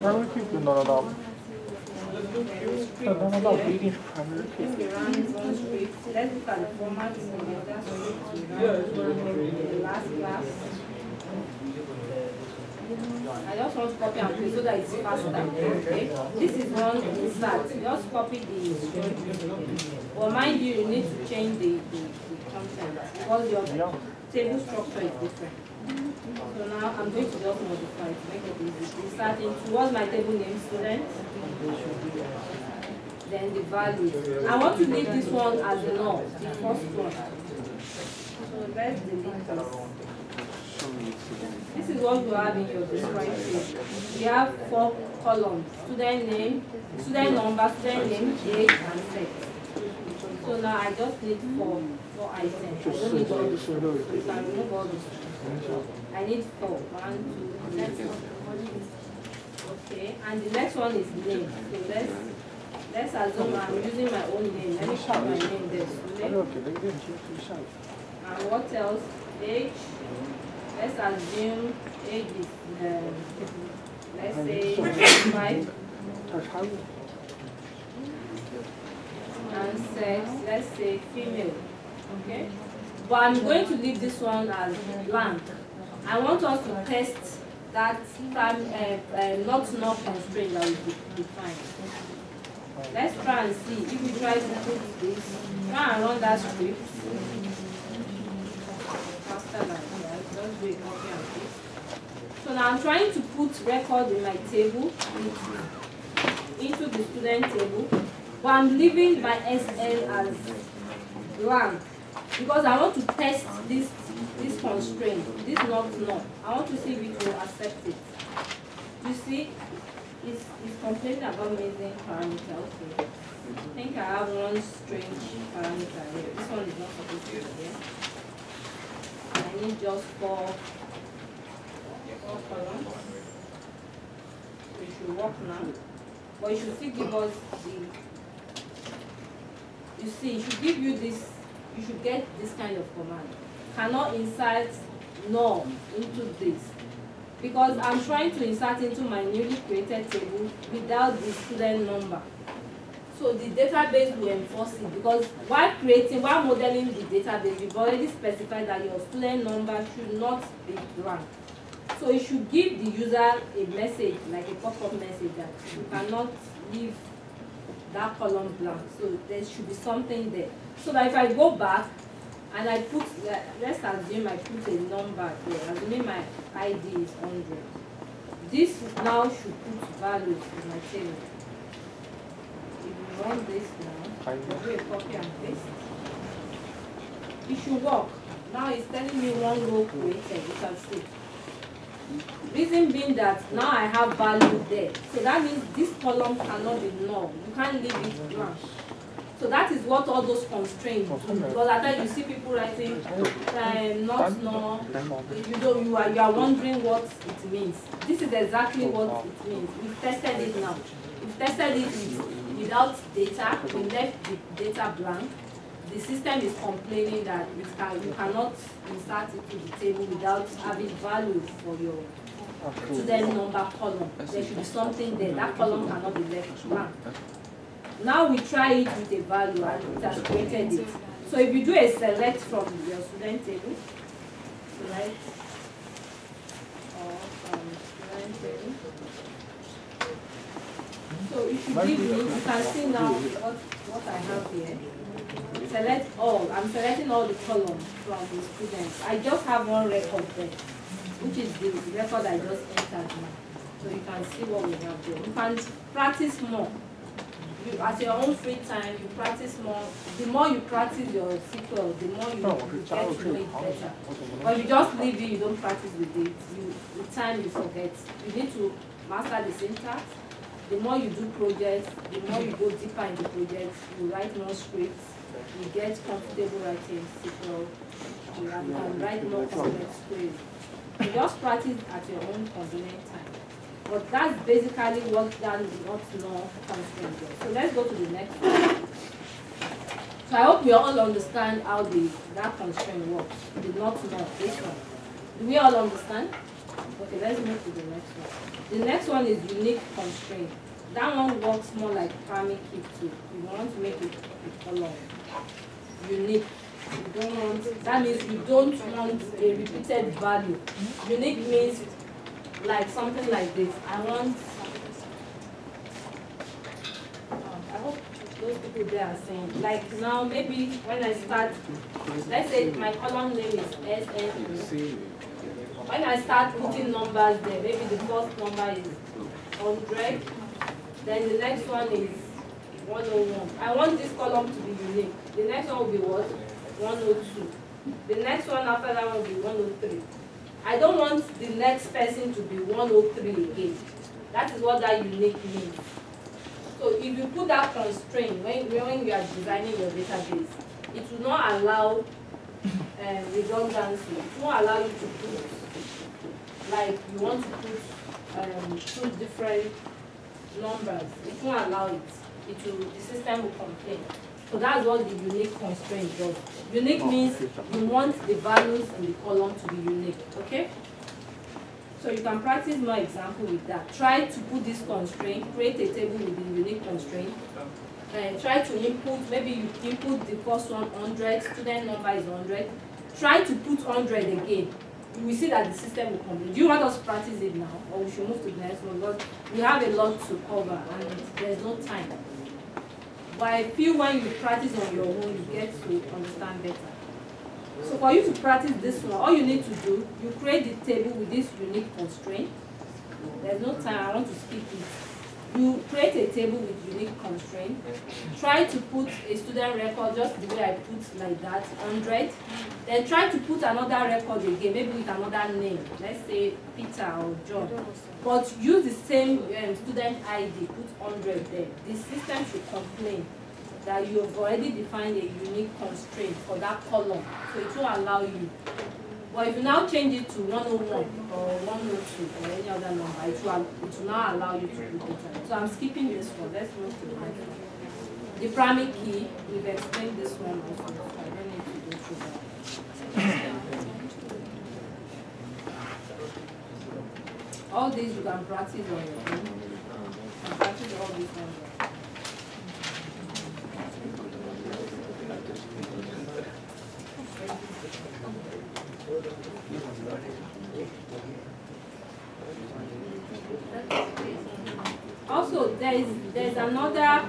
Primary cube did not adopt. None of that beating primary. I just want to copy and paste so that it's faster. Okay? This is one insert. Just copy the. Well, mind you, you need to change the, the, the content because your yeah. table structure is different. So now I'm going to just modify to make it easy. Into what's my table name student? Then the value. I want to leave this one as the null, the first one. So let's delete this. This is what you have in your describe. You have four columns, student name, student number, student name, age, and sex. So now I just need four, four items. I don't need all the So you remove all the I need four. One. Okay, and the next one is name. So let's let's assume I'm using my own name. Let me put my name there. And what else? Age. Let's assume age is uh, let's say five. And sex, let's say female. Okay? But I'm going to leave this one as blank. I want us to test that time, uh, uh, not not constraint that we de- defined. Let's try and see if we try to put this, try and run that script. Faster than do. So now I'm trying to put record in my table into, the student table, but I'm leaving my SN as blank because I want to test this this constraint, this not null. I want to see if it will accept it. You see, it's, it's complaining about missing parameter. Okay. I think I have one strange parameter here. This one is not supposed to be here. I need just four, four columns. It should work now. But it should still give us the you see, it should give you this, you should get this kind of command. Cannot insert null into this. Because I'm trying to insert into my newly created table without the student number. So the database will enforce it because while creating, while modeling the database, you've already specified that your student number should not be blank. So it should give the user a message, like a pop-up message that you cannot leave that column blank. So there should be something there. So that if I go back and I put, le- let's assume I put a number there, assuming my ID is 100. This now should put values in my table. If you run this now, do a copy and paste. It should work. Now it's telling me one row created, you can see. Reason being that now I have value there. So that means this column cannot be null. You can't leave it blank. So that is what all those constraints do. Because at times you see people writing um, not. You don't you are you are wondering what it means. This is exactly what it means. We've tested it now. We've tested it with, without data. We left the data blank. The system is complaining that it can, you cannot insert it to the table without having value for your student number column. There should be something there. That column cannot be left blank. Now we try it with a value and it has created it. So if you do a select from your student table, or from student table. So if you give me, you can see now what, what I have here. Select all, I'm selecting all the columns from the students. I just have one record there, which is the record I just entered now. So you can see what we have there. You can practice more you, at your own free time, you practice more. The more you practice your sequel, the more you oh, get to it better. But you just leave it, you don't practice with it. You, with time, you forget. You need to master the syntax. The more you do projects, the more you go deeper in the project, you write more scripts, you get comfortable writing SQL, you can write more complex scripts. You just practice at your own convenient time. But that's basically what that not null constraint is. So let's go to the next one. So I hope we all understand how the that constraint works. The not null this one. Do we all understand? Okay, let's move to the next one. The next one is unique constraint. That one works more like primary key too. You want to make it a column. Unique. You don't want, that means you don't want a repeated value. Unique means like something like this. I want, I hope those people there are saying, like now maybe when I start, let's say my column name is SNE. When I start putting numbers there, maybe the first number is 100, then the next one is 101. I want this column to be unique. The next one will be what? 102. The next one after that will be 103. I don't want the next person to be 103 again. That is what that unique means. So if you put that constraint when, when you are designing your database, it will not allow um, redundancy. It won't allow you to put, like you want to put um, two different numbers. It won't allow it. It will, the system will complain. So that's what the unique constraint does. Unique oh, means you want the values in the column to be unique, okay? So you can practice more example with that. Try to put this constraint, create a table with the unique constraint. And try to input, maybe you input the first one 100, student number is 100. Try to put 100 again. You will see that the system will complete. Do you want us to practice it now? Or we should move to the next one? Because we have a lot to cover and there's no time. But I feel when you practice on your own, you get to understand better. So for you to practice this one, all you need to do, you create the table with this unique constraint. There's no time, I want to skip it. You create a table with unique constraint. Try to put a student record just the way I put like that, 100. Then try to put another record again, maybe with another name. Let's say Peter or John. But use the same um, student ID, put 100 there. The system should complain that you have already defined a unique constraint for that column. So it will allow you. But if you now change it to 101 or 102 or any other number, it will, it will now allow you to do better. So I'm skipping this one. Let's move to the one. The primary key, we've explained this one also, I don't need to go through that. All these you can practice on your own. You practice all these on your own. Also, there is there's another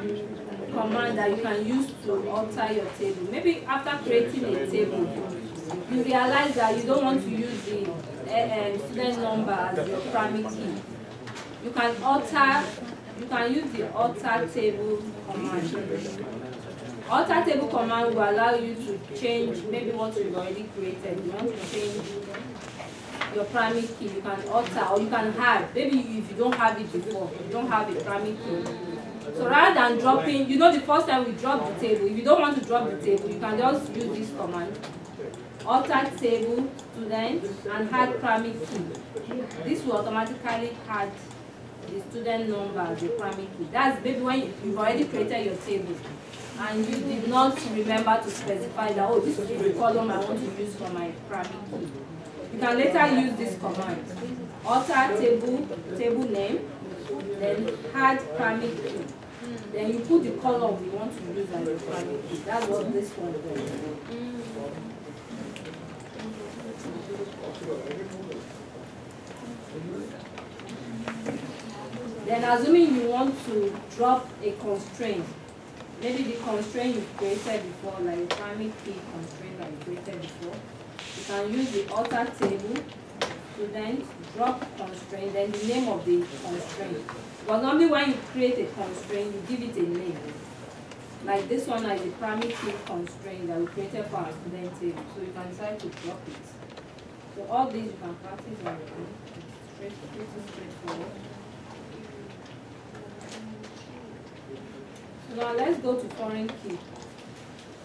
command that you can use to alter your table. Maybe after creating a table, you realize that you don't want to use the uh, student number as your primary key. You can alter, you can use the alter table command. Alter table command will allow you to change maybe what you've already created. You want to change your primary key, you can alter or you can add. Maybe if you don't have it before, you don't have a primary key. So rather than dropping, you know the first time we drop the table, if you don't want to drop the table, you can just use this command. Alter table student and add primary key. This will automatically add the student number the primary key. That's maybe when you've already created your table and you did not remember to specify that, oh, this is the column I want to use for my primary key. You can later use this command. Alter table, table name, then add primary key. Then you put the column you want to use as your primary key. That's what this one does. Then assuming you want to drop a constraint, maybe the constraint you created before, like the primary key constraint that you created before, can use the alter table student drop constraint, then the name of the constraint. But normally when you create a constraint, you give it a name. Like this one is the primary key constraint that we created for our student table. So you can decide to drop it. So all these you can practice on your own. Pretty straightforward. So now let's go to foreign key.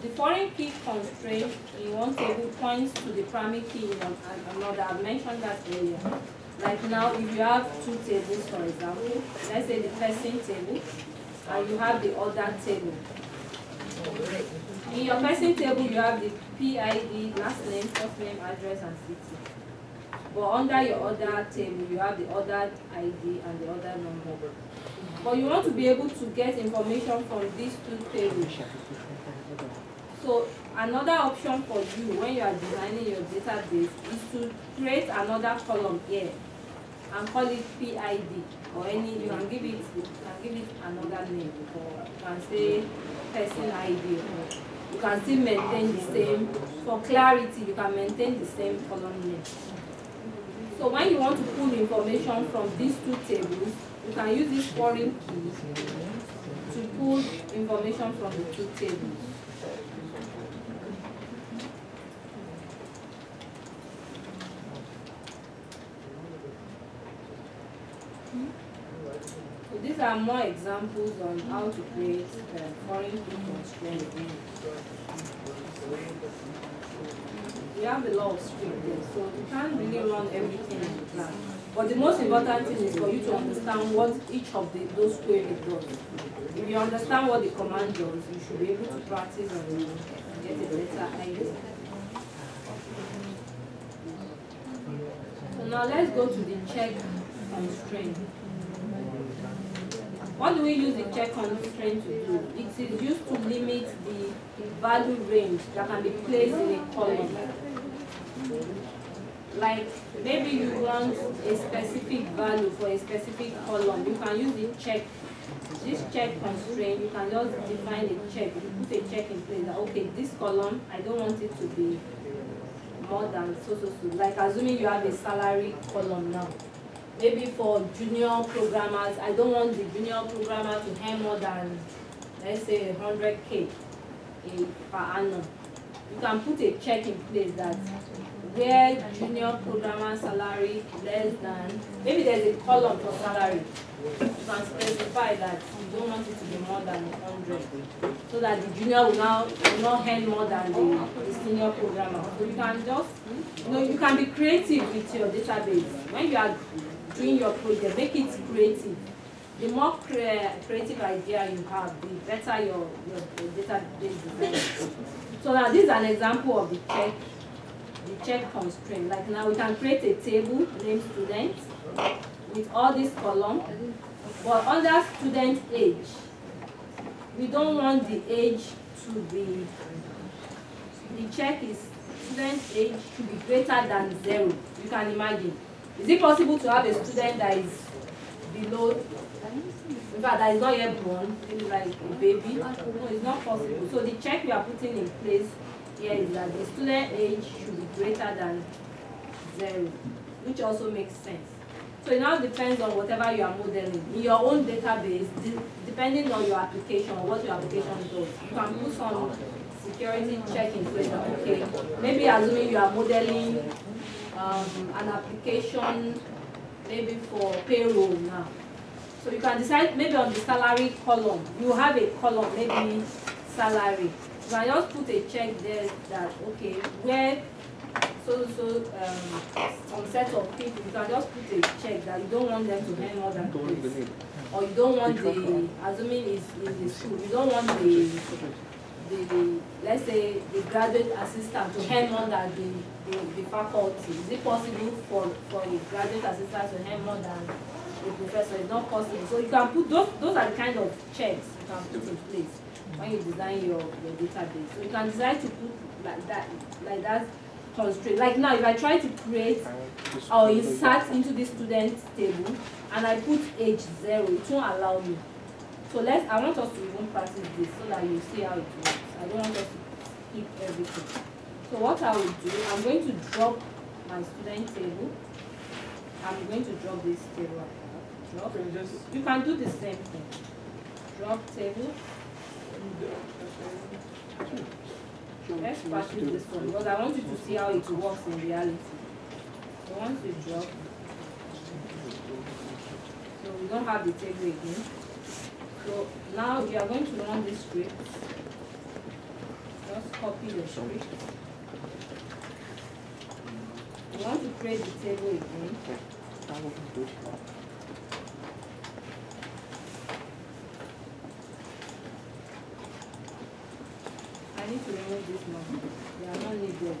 The foreign key constraint in one table points to the primary key in an- another. I've mentioned that earlier. Like now, if you have two tables, for example, let's say the person table, and you have the other table. In your person table, you have the PID, last name, first name, address, and city. But under your other table, you have the other ID and the other number. But you want to be able to get information from these two tables. So another option for you when you are designing your database is to create another column here and call it PID or any you can give it you can give it another name or you can say person ID or you can still maintain the same for clarity you can maintain the same column name. So when you want to pull information from these two tables, you can use this foreign key to pull information from the two tables. Are more examples on how to create uh, foreign key constraint. We have a lot of script so you can't really run everything in the class. But the most important thing is for you to understand what each of the, those queries does. If you understand what the command does, you should be able to practice and you get a better idea. So now let's go to the check constraint. What do we use the check constraint to do? It is used to limit the value range that can be placed in a column. Like maybe you want a specific value for a specific column, you can use the check. This check constraint, you can just define a check. You put a check in place that okay, this column, I don't want it to be more than so so so. Like assuming you have a salary column now. Maybe for junior programmers, I don't want the junior programmer to earn more than let's say 100k in, per annum. You can put a check in place that where junior programmer salary less than maybe there's a column for salary. You can specify that you don't want it to be more than 100 so that the junior will now will not earn more than the, the senior programmer. So you can just you know you can be creative with your database. When you are doing your project, make it creative. The more cre creative idea you have, the better your, your, your database design. So now this is an example of the check, the check constraint. Like now we can create a table named student with all these columns, but under student age, we don't want the age to be, the check is student age should be greater than zero. You can imagine. Is it possible to have a student that is below, in fact, that is not yet born, maybe like a baby? No, it's not possible. So the check we are putting in place here is that the student age should be greater than zero, which also makes sense. So it now depends on whatever you are modeling. In your own database, depending on your application, or what your application does, you can put some security check in place. Okay, maybe assuming you are modeling um, an application maybe for payroll now. So you can decide maybe on the salary column, you have a column, maybe salary. You can just put a check there that, okay, where so so um, some set of people, you can just put a check that you don't want them to earn more than this. Or you don't want the, assuming it's in the school, you don't want the, the, the let's say, the graduate assistant to more than the, the, the faculty. Is it possible for, for a graduate assistant to more than a professor? It's not possible. So you can put, those, those are the kind of checks you can put in place when you design your, your database. So you can decide to put like that, like that constraint. Like now, if I try to create or insert into the student table and I put age zero, it won't allow me. So let's, I want us to even practice this so that you see how it works. I don't want us to keep everything. So what I will do, I'm going to drop my student table. I'm going to drop this table. Drop. You can do the same thing. Drop table. Let's practice this one because I want you to see how it works in reality. So once you drop, so we don't have the table again. So now you are going to run this script. Just copy the script. You want to create the table again. I need to remove this now. They are not needed.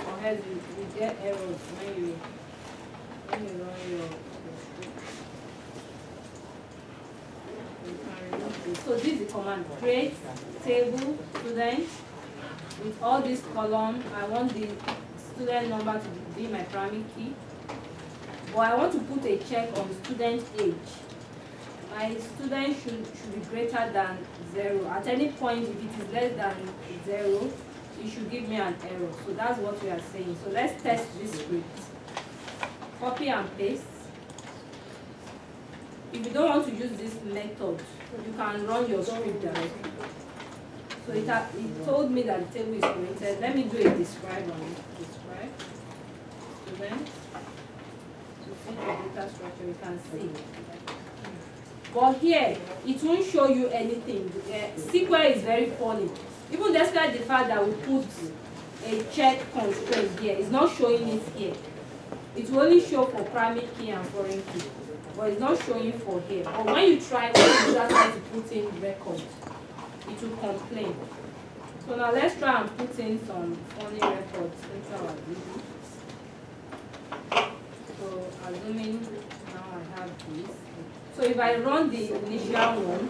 Or else you, you get errors when you when you run your, your script, you can remove this. So this is the command, create table student with all this column. I want the student number to be my primary key. But I want to put a check on the student age. My student should, should be greater than zero. At any point, if it is less than zero, it should give me an error. So that's what we are saying. So let's test this script. Copy and paste. If you don't want to use this method, you can run your script directly. So it, ha- it told me that the table is created. Let me do a describe on it. Describe. Student. To see the data structure, you can see. But here, it won't show you anything. Uh, SQL is very funny. Even despite the fact that we put a check constraint here, it's not showing it here. It will only show for primary key and foreign key, but it's not showing for here. But when you try, when you just try to put in record, it will complain. So now let's try and put in some funny records into our. So assuming now I have this. So if I run the initial one,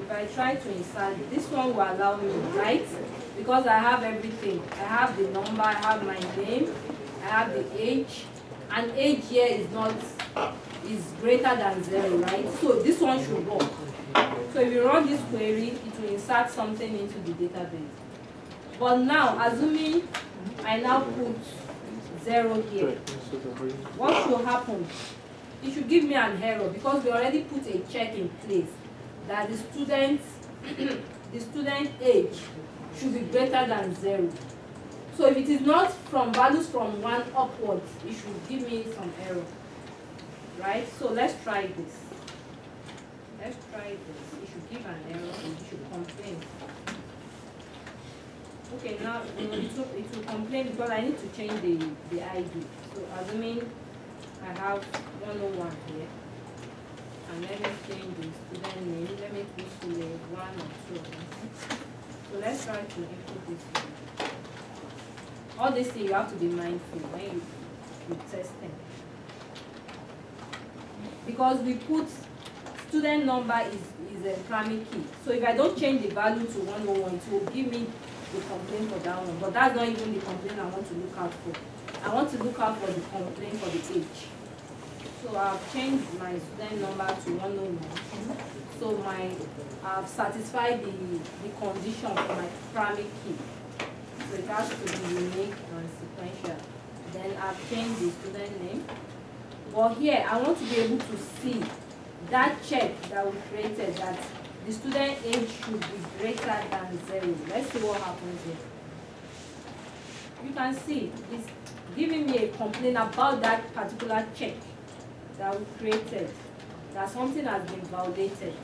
if I try to insert, this one will allow me, right? Because I have everything. I have the number, I have my name, I have the age, and age here is not, is greater than zero, right? So this one should work. So if you run this query, it will insert something into the database. But now, assuming I now put zero here, what should happen? It should give me an error because we already put a check in place that the student, the student age should be greater than zero. So if it is not from values from one upwards, it should give me some error. Right? So let's try this. Let's try this. It should give an error and it should complain. Okay, now uh, it will, it will complain because I need to change the, the ID. So assuming I have 101 here. And let me change the student name. Let me put to a one or two. So let's try to input this. one. All this thing you have to be mindful when you, you testing. Because we put student number is, is a primary key. So if I don't change the value to 101, it will give me the complaint for that one. But that's not even the complaint I want to look out for. I want to look out for the complaint for the age. So I've changed my student number to 101. So my, I've satisfied the, the condition for my primary key. So it has to be unique and sequential. Then I've changed the student name. But here, I want to be able to see that check that we created that the student age should be greater than zero. Let's see what happens here. You can see it's giving me a complaint about that particular check that we created. That something has been violated.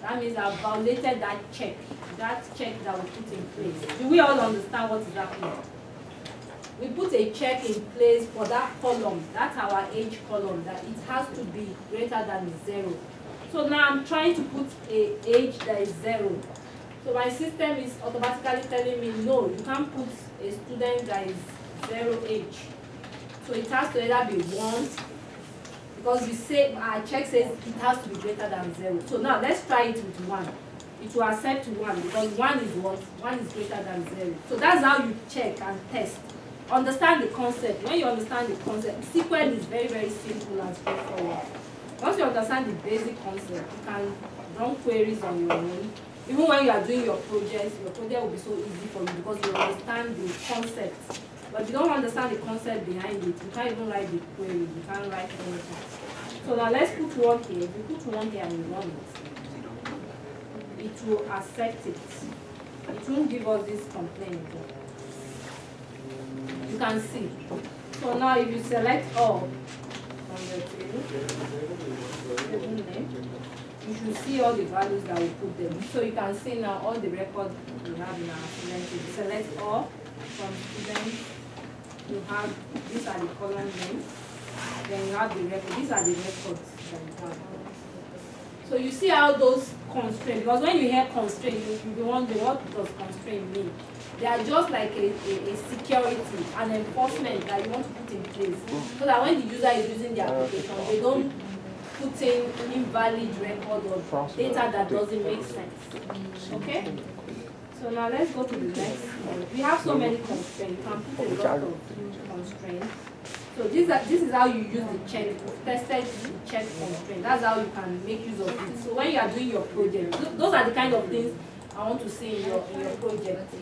That means I've violated that check, that check that we put in place. Do we all understand what is happening? We put a check in place for that column, that's our age column, that it has to be greater than zero. So now I'm trying to put a age that is zero. So my system is automatically telling me, no, you can't put a student that is zero age. So it has to either be one, because we say, our check says it has to be greater than zero. So now let's try it with one. It will accept one, because one is what? One is greater than zero. So that's how you check and test. Understand the concept. When you understand the concept, SQL is very, very simple and straightforward. Once you understand the basic concept, you can run queries on your own. Even when you are doing your projects, your project will be so easy for you because you understand the concept. But if you don't understand the concept behind it, you can't even write the query, you can't write anything. So now let's put one here. If we put one here and we run it, it will accept it. It won't give us this complaint. You can see. So now if you select all from the table, you should see all the values that we put them. So you can see now all the records we have in our student. Select all from students. You have, these are the column names. Then you have the record. These are the records that you have. So you see how those constraints, because when you hear constraint you be wondering what does constraint mean? They are just like a a a security an enforcement that you want to put in place. So that when the user is using the application they don't put in invalid record or data that doesn't make sense. Okay? So now let's go to the next one. We have so many constraints. You can put a lot of constraints so this, this is how you use the check, tested check constraint. That's how you can make use of it. So when you are doing your project, those are the kind of things I want to see in your, in your project.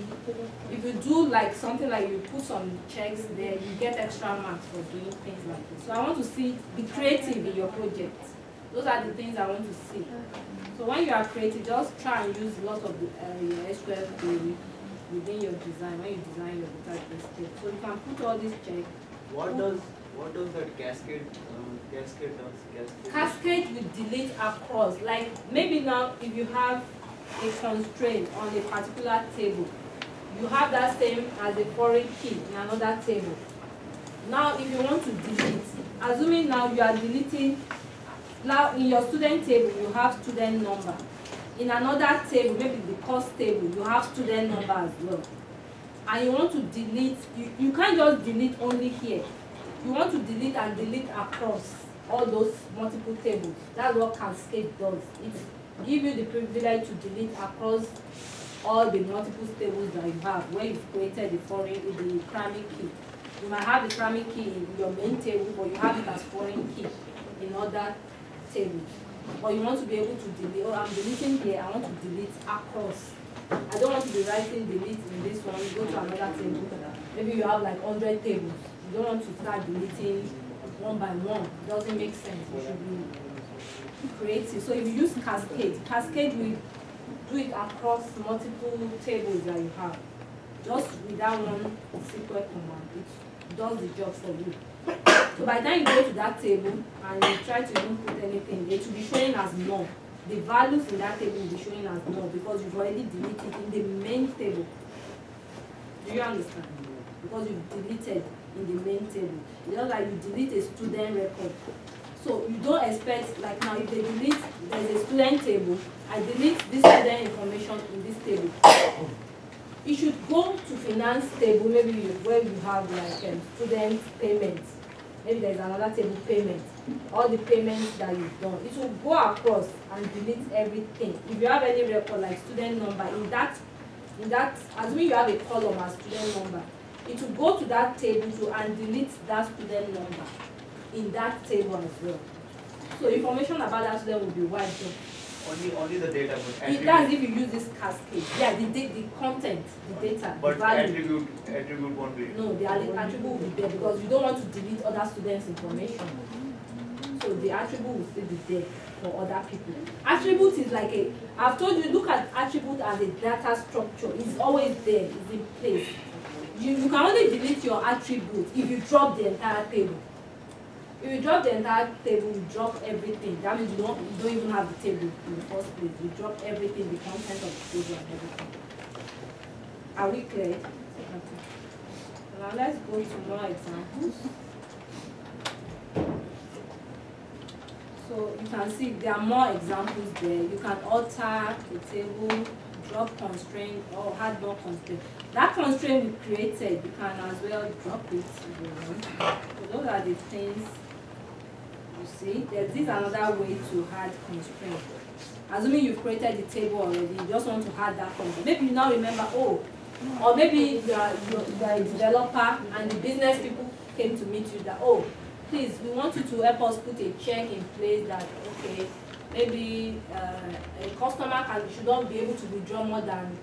If you do like something like you put some checks there, you get extra marks for doing things like this. So I want to see, be creative in your project. Those are the things I want to see. So when you are creative, just try and use a lot of the, uh, SQL query within your design, when you design your database. So you can put all these checks What does, what does that cascade, um, cascade does, cascade? Cascade will delete across, like maybe now if you have a constraint on a particular table, you have that same as a foreign key in another table. Now if you want to delete, assuming now you are deleting, now in your student table, you have student number. In another table, maybe the course table, you have student number as well. And you want to delete, you, you can't just delete only here. You want to delete and delete across all those multiple tables. That's what Cascade does. It gives you the privilege to delete across all the multiple tables that you have where you've created the foreign, the primary key. You might have the primary key in your main table, but you have it as foreign key in other tables. Or you want to be able to delete, oh, I'm deleting here, I want to delete across. I don't want to be writing delete in this one, we go to another table. Maybe you have like hundred tables. You don't want to start deleting one by one. It doesn't make sense. You should be creative. So if you use Cascade, Cascade will do it across multiple tables that you have. Just with that one SQL command, it does the job for you. So by the time you go to that table and you try to input anything, it will be showing as null. The values in that table will be showing as null because you've already deleted in the main table. Do you understand? Because you've deleted in the main table. It's just like you delete a student record. So you don't expect, like now if they delete, there's a student table, I delete this student information in this table. You should go to finance table, maybe where you have like um, student payments. Maybe there's another table payment. All the payments that you've done. It will go across and delete everything. If you have any record like student number in that in that assuming you have a column as student number, it will go to that table to and delete that student number in that table as well. So information about that student will be wiped off. Only, only the data, It, that's attribute, if you use this cascade. Yeah, the, the, the content, the data, the but value. attribute, attribute won't be. No, the attribute will be there because you don't want to delete other students' information. So the attribute will still be there for other people. Attribute is like a, I've told you, look at attribute as a data structure. It's always there, it's in place. You, you can only delete your attribute if you drop the entire table. If you drop the entire table, you drop everything. That means you don't, you don't even have the table in the first place. You drop everything, the content of the table and everything. Are we clear? Okay. Now let's go to more examples. So you can see there are more examples there. You can alter the table, drop constraint or add more constraint. That constraint we created, you can as well drop it. So those are the things you see. There's this another way to add constraint. Assuming you've created the table already, you just want to add that constraint. Maybe you now remember, oh, or maybe you are- you are a developer and the business people came to meet you that, oh, please, we want you to help us put a check in place that, okay, maybe uh, a customer can, should not be able to withdraw more than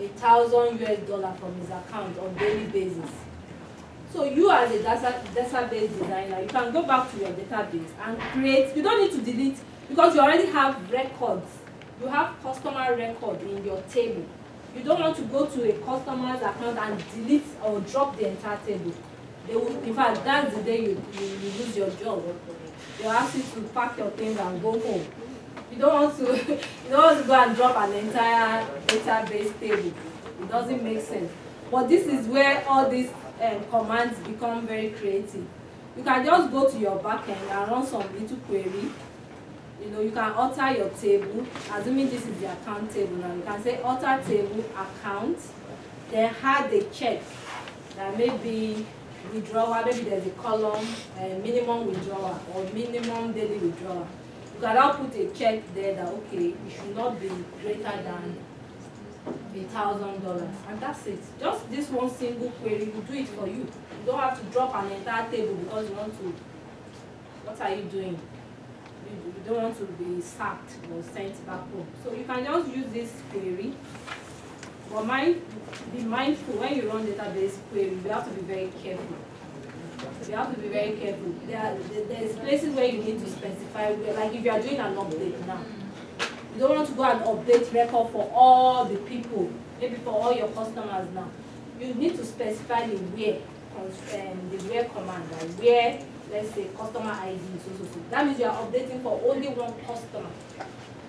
a thousand US dollar from his account on daily basis. So you as a data, database designer, you can go back to your database and create, you don't need to delete, because you already have records. You have customer record in your table. You don't want to go to a customer's account and delete or drop the entire table. They will, in fact, that's the day you, you, you lose your job. They'll ask you to pack your things and go home. You don't want to, you don't want to go and drop an entire database table. It doesn't make sense. But this is where all these um, commands become very creative. You can just go to your backend and run some little query. you know, you can alter your table, assuming this is the account table now, you can say alter table account, then add a check that maybe withdrawal, maybe there's a column, uh, minimum withdrawal or minimum daily withdrawal. You can now put a check there that, okay, it should not be greater than a thousand dollars. And that's it. Just this one single query will do it for you. You don't have to drop an entire table because you want to what are you doing? You, don't want to be sacked or sent back home. So you can just use this query. But mind be mindful when you run database query you have to be very careful you have to be very careful. There there's places where you need to specify like if you are doing an update now you don't want to go and update record for all the people maybe for all your customers now. You need to specify the where um, the where command like where let's say customer id so so so. That means you are updating for only one customer.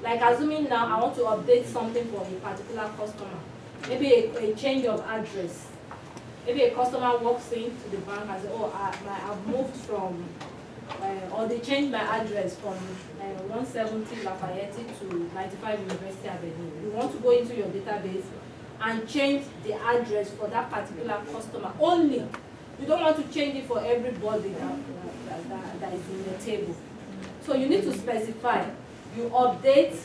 Like assuming now i want to update something for a particular customer maybe a, a change of address maybe a customer walks into the bank and says, oh i i've moved from uh, or they changed my address from uh, 170 Lafayette to 95 University Avenue. You want to go into your database and change the address for that particular customer only. You don't want to change it for everybody that, that, that, that is in the table. So you need to specify. You update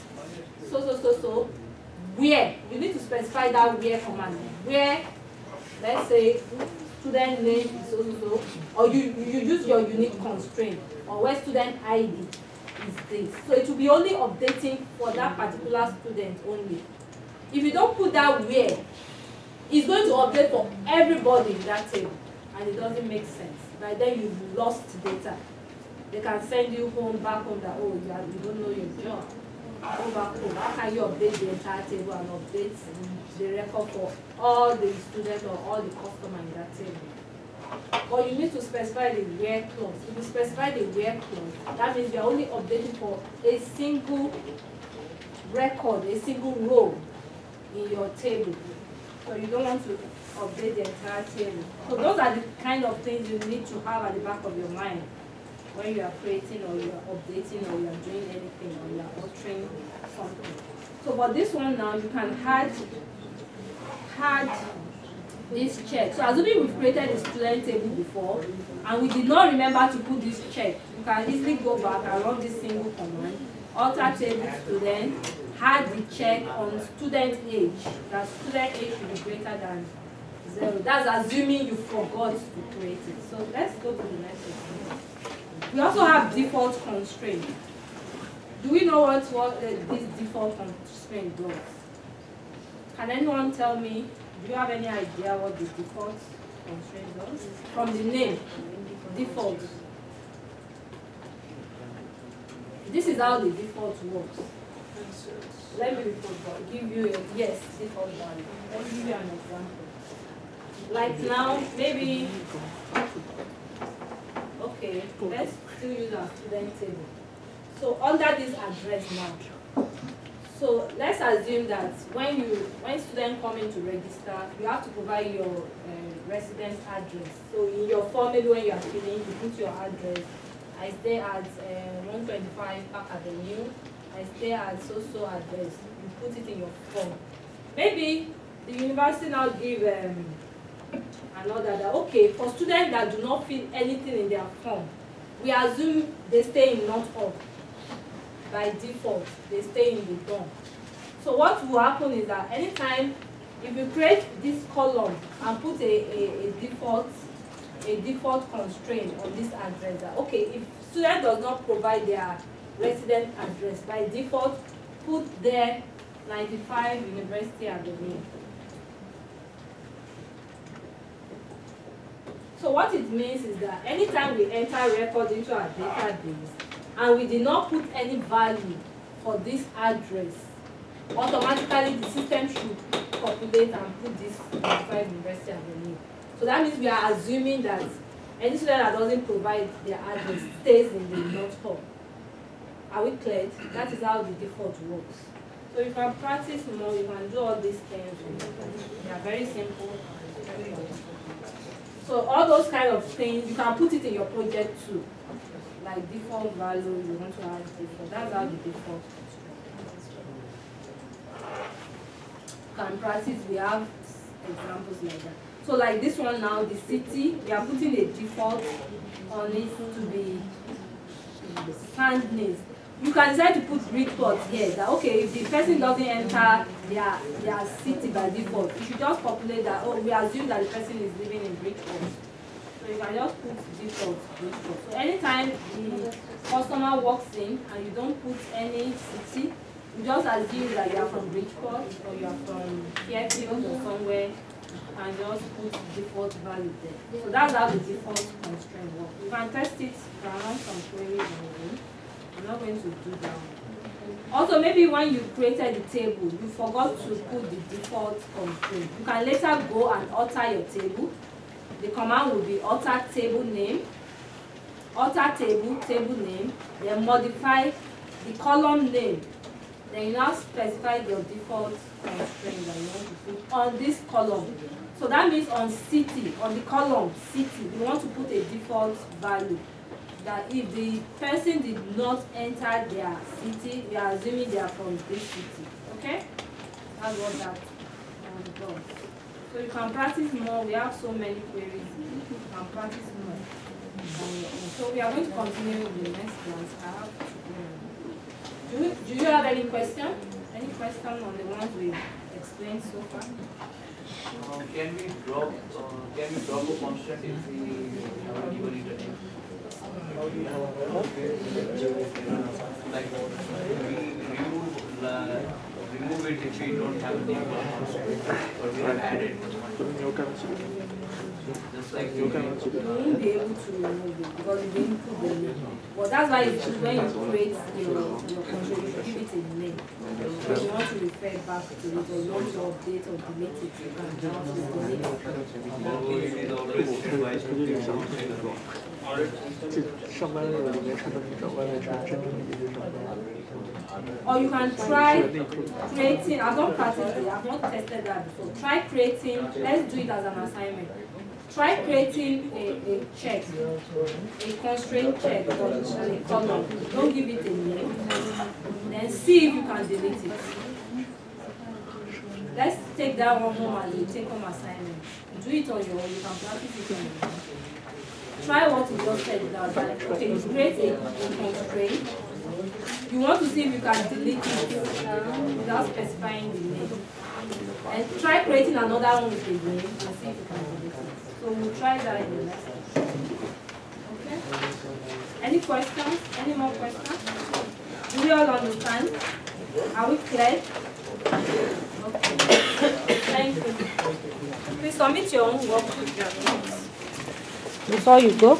so so so so where you need to specify that where command where let's say student name is so so or you you use your unique constraint or where student id is this. So it will be only updating for that particular student only. If you don't put that where it's going to update for everybody in that table and it doesn't make sense. By then you've lost data. They can send you home back home that oh you don't know your job back how can you update the entire table and update the record for all the students or all the customer in that table? But you need to specify the where clause if you specify the where clause that means you are only updating for a single record a single row in your table. So you don't want to update the entire table. So those are the kind of things you need to have at the back of your mind when you are creating or you are updating or you are doing anything or you are altering something. So for this one now, you can add, add this check. So assuming we've created a student table before and we did not remember to put this check, you can easily go back and run this single command, alter table student, add the check on student age, that student age should be greater than zero. That's assuming you forgot to create it. So let's go to the next one. We also have default constraint. Do we know what, what uh, this default constraint does? Can anyone tell me, do you have any idea what the default constraint does? From the name, default. This is how the default works. Let me give you a, yes, default value. Let me give you an example. Like now, maybe Okay, let's still use our student table. So under this address now, so let's assume that when you when students come in to register, you have to provide your uh, residence address. So in your form, maybe when you are filling, you put your address. I stay at uh, 125 Park Avenue. I stay at so-so address. You put it in your form. Maybe the university now give um, another that okay for students that do not fill anything in their form we assume they stay in not hall by default they stay in the dorm. So what will happen is that anytime if you create this column and put a a, a default a default constraint on this address that okay if student does not provide their resident address by default put there 95 university avenue So what it means is that anytime we enter record into our database and we did not put any value for this address, automatically the system should populate and put this 95 University Avenue. So that means we are assuming that any student that doesn't provide their address stays in the North Hall. Are we clear? That is how the default works. So you can practice more, you can do all these things. They are very simple. Very So all those kind of things, you can put it in your project too. like default value you want to add default. That's how the default. Can practice we have examples like that. So like this one now, the city, we are putting a default on it to be Sandnes. You can decide to put Bridgeport here. That okay, if the person doesn't enter their their city by default, you should just populate that. Oh, we assume that the person is living in Bridgeport. So you can just put default Bridgeport. So anytime the customer walks in and you don't put any city, you just assume that you are from Bridgeport or you are from Fairfield or somewhere and just put default value there. So that's how the default constraint works. You can test it, run some queries on I'm not going to do that. Also, maybe when you created the table, you forgot to put the default constraint. You can later go and alter your table. The command will be alter table name, alter table, table name, then modify the column name. Then you now specify your default constraint that you want to put on this column. So that means on city, on the column city, you want to put a default value that if the person did not enter their city, we are assuming they are from this city. Okay? That's what that um, does. So you can practice more. We have so many queries. You can practice more. Um, so we are going to continue in the next class. Have do, you, do you have any question? Any question on the ones we explained so far? Uh, can we drop uh, can we drop a constant if we given it a name? Like remove, uh, it if we don't have or we. Just like you won't be able to remove it because you didn't put the name. But that's why it's when you create your, you give it a name. You want to refer back to it or you to update or delete it, you can 上班日里面看到你找外卖是真正的一日上班。Or you can try creating, I've not practiced it, I've not tested that before. Try creating, let's do it as an assignment. Try creating a, a check, a constraint check for a column. Don't give it a name. Then see if you can delete it. Let's take that one home as a take home assignment. Do it on your own, you can practice it on your own Try what you just said now. Like, okay, create a, constraint. You want to see if you can delete it um, without specifying the name. And try creating another one with the name and see if you can delete it. So we'll try that in the next Okay? Any questions? Any more questions? Do we all understand? Are we clear? Okay. Thank you. Please submit your own work before you go.